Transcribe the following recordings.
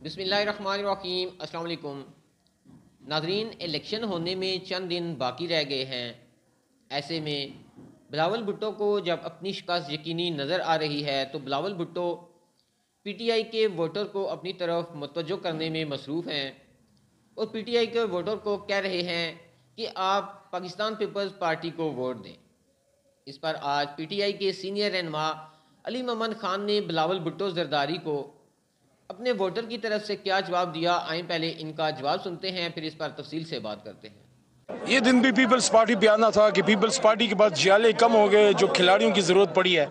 बिसमीम अल्लाम नाजरीन, इलेक्शन होने में चंद दिन बाकी रह गए हैं। ऐसे में बिलावल भुट्टो को जब अपनी शिकस्त यकीनी नज़र आ रही है तो बिलावल भुट्टो पीटीआई के वोटर को अपनी तरफ़ मतवजो करने में मसरूफ़ हैं। और पीटीआई के वोटर को कह रहे हैं कि आप पाकिस्तान पीपल्स पार्टी को वोट दें। इस पर आज पीटीआई के सीनियर रहनमा अली मोहम्मद खान ने बिलावल भुट्टो जरदारी को अपने वोटर की तरफ़ से क्या जवाब दिया? आए पहले इनका जवाब सुनते हैं, फिर इस पर तफसील से बात करते हैं। ये दिन भी पीपल्स पार्टी पे आना था कि पीपल्स पार्टी के बाद जियाले कम हो गए, जो खिलाड़ियों की ज़रूरत पड़ी है।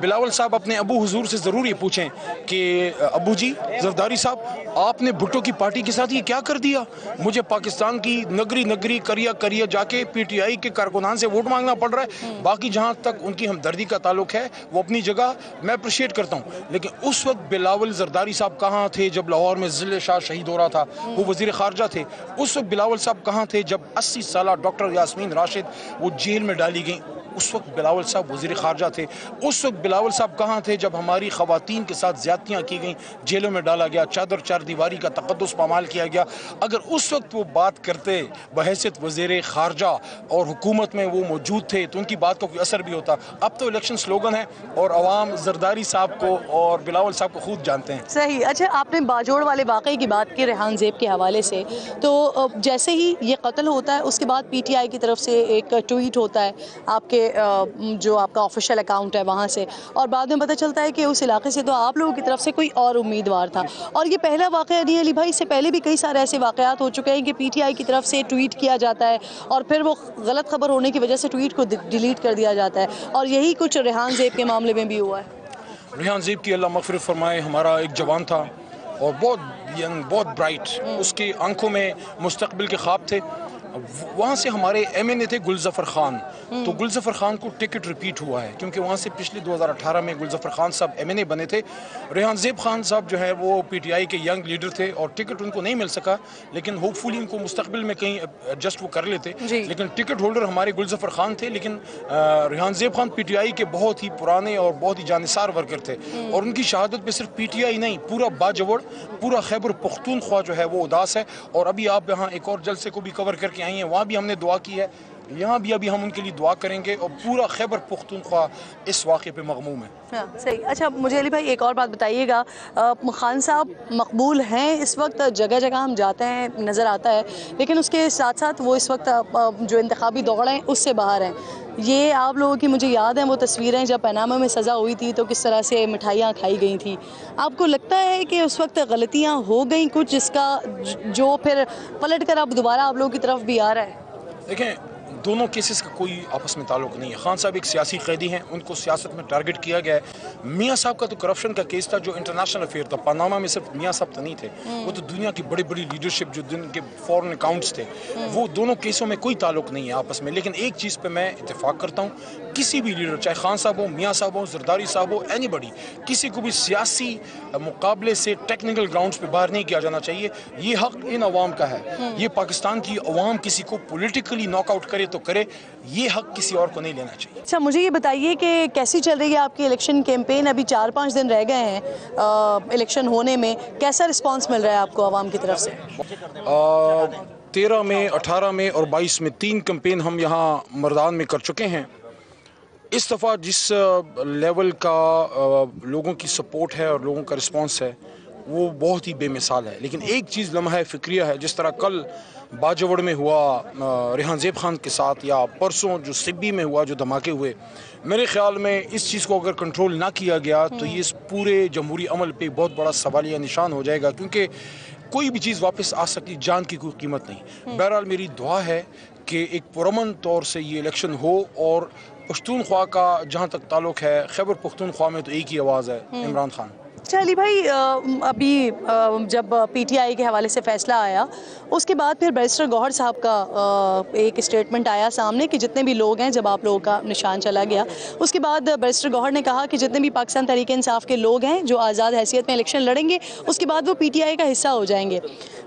बिलावल साहब अपने अबू हुजूर से ज़रूर ये पूछें कि, अबू जी, जरदारी साहब, आपने भुट्टो की पार्टी के साथ ये क्या कर दिया? मुझे पाकिस्तान की नगरी नगरी करिया करिया जाके पीटीआई के कारकुनान से वोट मांगना पड़ रहा है। बाकी जहाँ तक उनकी हमदर्दी का ताल्लुक है, वो अपनी जगह मैं अप्रिशिएट करता हूँ। लेकिन उस वक्त बिलावल जरदारी साहब कहाँ थे जब लाहौर में ज़िले शाह शहीद हो रहा था? वो वज़ीर खारजा थे। उस वक्त बिलावल साहब कहाँ थे जब अस्सी साल डॉक्टर यासमीन राशिद वो जेल में डाली गई। उस वक्त बिलावल साहब वजी खारजा थे। उस वक्त बिलावल साहब कहाँ थे? जब हमारी खवतिन के साथ ज्यादतियाँ की गई, जेलों में डाला गया, चादर चार दीवारी का तकदस पामाल किया गया। अगर उस वक्त वो बात करते, बहसीत वज़ीर खारजा और हुकूमत में वो मौजूद थे तो उनकी बात का कोई असर भी होता। अब तो इलेक्शन स्लोगन है और अवाम जरदारी साहब को और बिलावल साहब को खुद जानते हैं। सही। अच्छा आपने बाजोड़ वाले वाक़े की बात की, रेहान जेब के हवाले से। तो जैसे ही ये कत्ल होता है उसके बाद पीटीआई की तरफ़ से एक ट्वीट होता है आपके जो आपका ऑफिशियल अकाउंट है वहाँ से। और बाद में पता चलता है कि उस इलाके से तो आप लोगों की तरफ़ से कोई और उम्मीदवार था। और ये पहला वाक़ नहीं अली भाई इससे पहले भी कई सारे ऐसे वाक़ात हो चुके हैं कि पीटीआई की तरफ़ से ट्वीट किया जाता है और फिर वो गलत खबर होने की वजह से ट्वीट को डिलीट कर दिया जाता है। और यही कुछ रेहान जेब के मामले में भी हुआ है। रेहान जेब की अल्लाह मफरत फरमाए हमारा एक जवान था और बहुत यंग बहुत ब्राइट उसकी आँखों में मुस्तबिल के ख्वाब थे। वहाँ से हमारे एम एन ए थे गुलजफर खान। तो गुलजफर खान को टिकट रिपीट हुआ है क्योंकि वहाँ से पिछले 2018 में गुलजफर खान साहब एम एन ए बने थे। रेहान जेब खान साहब जो है वो पी टी आई के यंग लीडर थे और टिकट उनको नहीं मिल सका लेकिन होपफुली उनको मुस्तबिल में कहीं एडजस्ट वो कर लेते। लेकिन टिकट होल्डर हमारे गुलजफर खान थे लेकिन रेहान जेब खान पी टी आई के बहुत ही पुराने और बहुत ही जानसार वर्कर थे। हम्म। और उनकी शहादत में सिर्फ़ पी टी आई नहीं पूरा बाजवड़ पूरा खैबर पख्तूनख्वा जो है वो उदास है। और अभी आप यहाँ एक और जलसे को भी कवर करके के आई हैं, वहाँ भी हमने दुआ की है। यहाँ भी अभी हम उनके लिए दुआ करेंगे और पूरा खैबर पुख्तनख्वा इस वाक़े पे मगमूम है। हाँ सही। अच्छा मुझे अली भाई एक और बात बताइएगा। खान साहब मकबूल हैं, इस वक्त जगह जगह हम जाते हैं, नज़र आता है, लेकिन उसके साथ साथ वो इस वक्त जो इंतबी दौड़ हैं, उससे बाहर हैं। ये आप लोगों की मुझे याद है, वो तस्वीरें जब पैनामा में सज़ा हुई थी तो किस तरह से मिठाइयाँ खाई गई थी। आपको लगता है कि उस वक्त गलतियाँ हो गई कुछ, जिसका जो फिर पलट कर अब दोबारा आप लोगों की तरफ़ भी आ रहा है? देखें दोनों केसेस का कोई आपस में ताल्लुक नहीं है। खान साहब एक सियासी कैदी हैं उनको सियासत में टारगेट किया गया है। मियाँ साहब का तो करप्शन का केस था जो इंटरनेशनल अफेयर था। पानामा में सिर्फ़ मियाँ साहब तो नहीं थे। हम्म। वो तो दुनिया की बड़ी बड़ी लीडरशिप जो दिन के फॉरन अकाउंट्स थे हम्म। वो दोनों केसों में कोई ताल्लुक नहीं है आपस में। लेकिन एक चीज़ पर मैं इतफाक़ करता हूँ किसी भी लीडर चाहे खान साहब हो मियाँ साहब हो जरदारी साहब हो एनी किसी को भी सियासी मुकाबले से टेक्निकल ग्राउंड पर बाहर नहीं किया जाना चाहिए। ये हक इन अवाम का है। हम्म। ये पाकिस्तान की अवाम किसी को पोलिटिकली नॉकआउट करे तो करे ये हक किसी और को नहीं लेना चाहिए। अच्छा मुझे ये बताइए कि कैसी चल रही है आपकी इलेक्शन कैंपेन अभी चार पाँच दिन रह गए हैं इलेक्शन होने में। कैसा रिस्पांस मिल रहा है आपको आवाम की तरफ़ से? तेरह में अठारह में और बाईस में तीन कैंपेन हम यहाँ मरदान में कर चुके हैं। इस दफ़ा जिस लेवल का लोगों की सपोर्ट है और लोगों का रिस्पांस है वो बहुत ही बेमिसाल है। लेकिन एक चीज़ लम्हा फ़िक्रिया है जिस तरह कल बाजवड़ में हुआ रेहान जेब खान के साथ या परसों जो सिब्बी में हुआ जो धमाके हुए मेरे ख्याल में इस चीज़ को अगर कंट्रोल ना किया गया तो ये इस पूरे जमहूरी अमल पे बहुत बड़ा सवालिया निशान हो जाएगा क्योंकि कोई भी चीज़ वापस आ सकती जान की कोई कीमत नहीं। बहरहाल मेरी दुआ है कि एक पुरमन तौर से ये इलेक्शन हो और पश्तूनख्वा का जहाँ तक ताल्लुक है खैबर पख्तूनख्वा में तो एक ही आवाज़ है इमरान खान। अली भाई अभी जब पीटीआई के हवाले से फैसला आया, उसके बाद फिर बैरिस्टर गौहर साहब का एक स्टेटमेंट आया सामने कि जितने भी लोग हैं, जब आप लोगों का निशान चला गया, उसके बाद बैरिस्टर गौहर ने कहा कि जितने भी पाकिस्तान तरीके इंसाफ के लोग हैं, जो आज़ाद हैसियत में इलेक्शन लड़ेंगे, उसके बाद वो पीटीआई का हिस्सा हो जाएँगे।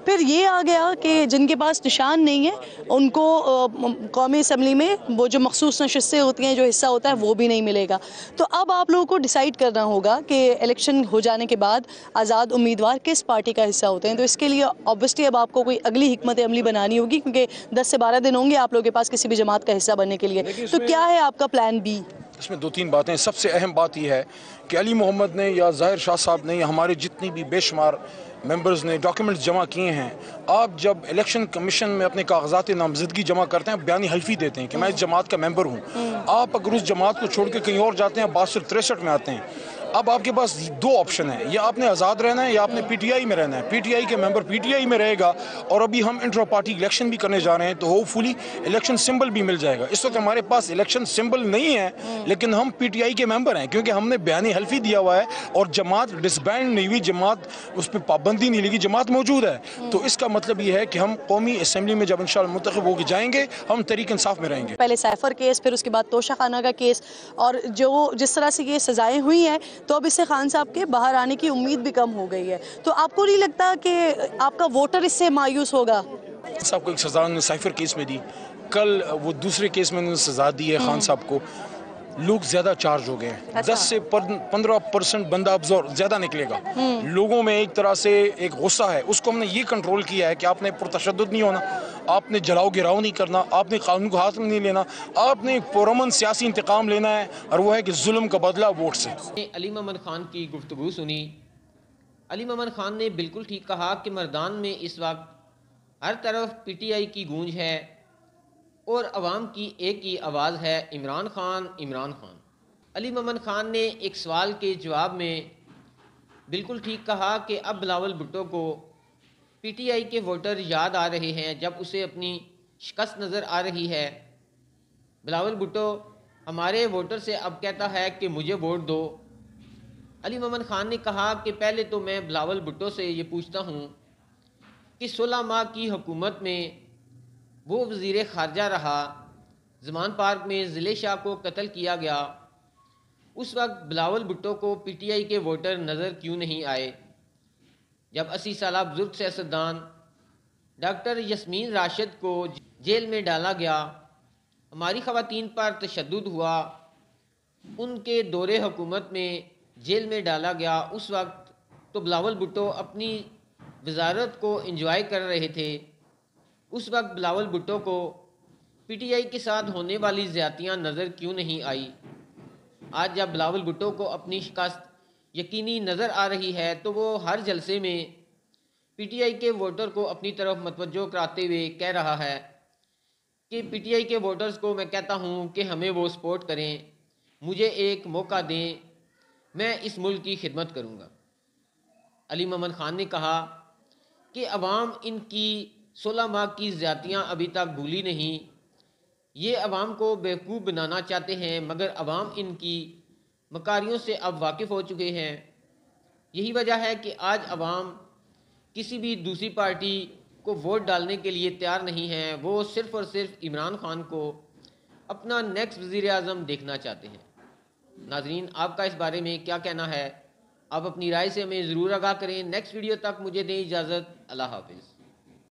फिर ये आ गया कि जिनके पास निशान नहीं है, उनको कौमी असम्बली में वो जो मखसूस नशस्तें होती हैं, जो हिस्सा होता है, वो भी नहीं मिलेगा। तो अब आप लोगों को डिसाइड करना होगा कि इलेक्शन हो जाने के बाद आज़ाद उम्मीदवार किस पार्टी का हिस्सा होते हैं? तो इसके लिए ऑब्वियसली अब आपको कोई अगली हिकमत अमली बनानी होगी क्योंकि 10 से 12 दिन होंगे आप लोगों के पास किसी भी जमात का हिस्सा बनने के लिए। तो क्या है आपका प्लान बी इसमें दो तीन बातें सबसे अहम बात यह है कि अली मोहम्मद ने या ज़ाहिर शाह साहब ने या हमारे जितनी भी बेशुमार मेंबर्स ने डॉक्यूमेंट्स जमा किए हैं आप जब इलेक्शन कमीशन में अपने कागजात नामजदगी जमा करते हैं बयानी हल्फी देते हैं कि मैं इस जमात का मेंबर हूँ। आप अगर उस जमात को छोड़ के कहीं और जाते हैं बासठ तिरसठ में आते हैं अब आपके पास दो ऑप्शन है। या आपने आज़ाद रहना है या आपने पीटीआई में रहना है। पीटीआई के मेंबर पीटीआई में रहेगा और अभी हम इंटर पार्टी इलेक्शन भी करने जा रहे हैं तो होपफुली इलेक्शन सिंबल भी मिल जाएगा। इस वक्त हमारे पास इलेक्शन सिंबल नहीं है, लेकिन हम पीटीआई के मेंबर हैं, क्योंकि हमने बयानी हल्फी दिया हुआ है और जमात डिसबैंड नहीं हुई, जमात उस पर पाबंदी नहीं लगी, जमात मौजूद है। तो इसका मतलब ये है कि हम कौमी असम्बली में जब इन मुंतब होकर जाएँगे, हम तरीक इंसाफ में रहेंगे। पहले सैफर केस फिर उसके बाद तोशा खाना का केस और जो जिस तरह से ये सजाएँ हुई हैं तो अब इससे खान साहब के बाहर आने की उम्मीद भी कम हो गई है। तो आपको नहीं लगता कि आपका वोटर इससे मायूस होगा? साहब को एक सजा उन्होंने साइफर केस में दी। कल वो दूसरे केस में उन्होंने सजा दी है खान साहब को। लोग ज़्यादा चार्ज हो गए हैं। अच्छा। दस से पंद्रह परसेंट बंदा अब्जॉर्व ज़्यादा निकलेगा। लोगों में एक तरह से एक गुस्सा है। उसको हमने ये कंट्रोल किया है कि आपने पुरतशद नहीं होना। आपने जलाओ गिराओ नहीं करना, आपने कानून को हाथ में नहीं लेना, आपने पुरमन सियासी इंतकाम लेना है और वो है कि जुल्म का बदला वोट से। अली मोहम्मद ख़ान की गुफ्तु सुनी। अली मोहम्मद ख़ान ने बिल्कुल ठीक कहा कि मर्दान में इस वक्त हर तरफ़ पीटीआई की गूंज है और आवाम की एक ही आवाज़ है, इमरान खान इमरान खान। अली मोहम्मद ख़ान ने एक सवाल के जवाब में बिल्कुल ठीक कहा कि अब बिलावल भुट्टो को पीटीआई के वोटर याद आ रहे हैं, जब उसे अपनी शिकस्त नज़र आ रही है। बिलावल भुट्टो, हमारे वोटर से अब कहता है कि मुझे वोट दो। अली मोहम्मद ख़ान ने कहा कि पहले तो मैं बिलावल भुट्टो से ये पूछता हूँ कि सोलह माह की हुकूमत में वो वज़ीर ख़ारजा रहा, जमान पार्क में ज़िले शाह को कत्ल किया गया। उस वक्त बिलावल भुट्टो को पीटीआई के वोटर नज़र क्यों नहीं आए? जब अस्सी साल बुज़ुर्ग सियासतदान डॉक्टर यस्मीन राशिद को जेल में डाला गया, हमारी खवातीन पर तशद हुआ। उनके दौरे हुकूमत में जेल में डाला गया। उस वक्त तो बिलावल भुट्टो अपनी वजारत को इंजॉय कर रहे थे। उस वक्त बिलावल भुट्टो को पीटीआई के साथ होने वाली ज़्यादतियाँ नज़र क्यों नहीं आई? आज जब बिलावल भुट्टो को अपनी शिकस्त यकीनी नज़र आ रही है तो वो हर जलसे में पीटीआई के वोटर को अपनी तरफ़ मतवजो कराते हुए कह रहा है कि पीटीआई के वोटर्स को मैं कहता हूँ कि हमें वो सपोर्ट करें, मुझे एक मौका दें, मैं इस मुल्क की खिदमत करूँगा। अली मोहम्मद ख़ान ने कहा कि अवाम इनकी सोलह माह की ज़्यादतियाँ अभी तक भूली नहीं। ये अवाम को बेवकूफ़ बनाना चाहते हैं, मगर अवाम इनकी मकारियों से अब वाकिफ़ हो चुके हैं। यही वजह है कि आज आवाम किसी भी दूसरी पार्टी को वोट डालने के लिए तैयार नहीं है। वो सिर्फ़ और सिर्फ़ इमरान खान को अपना नेक्स्ट वज़ी अजम देखना चाहते हैं। नाजरीन, आपका इस बारे में क्या कहना है? आप अपनी राय से हमें ज़रूर आगाह करें। नेक्स्ट वीडियो तक मुझे दें इजाज़त। अल्लाह हाफिज़।